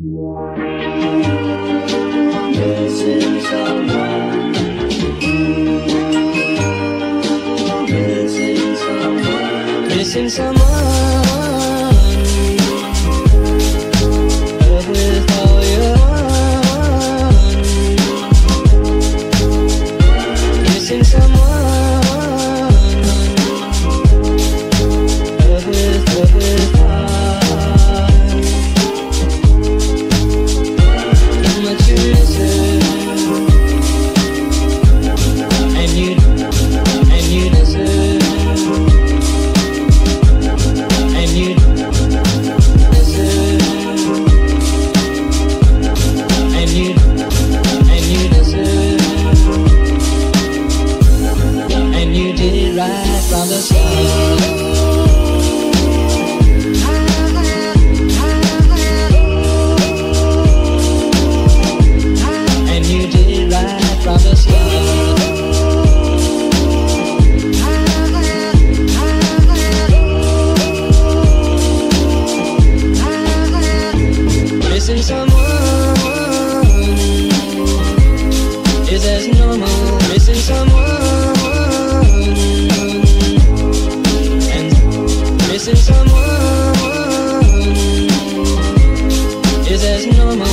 This is Missing someone. on the scene. missing someone is as normal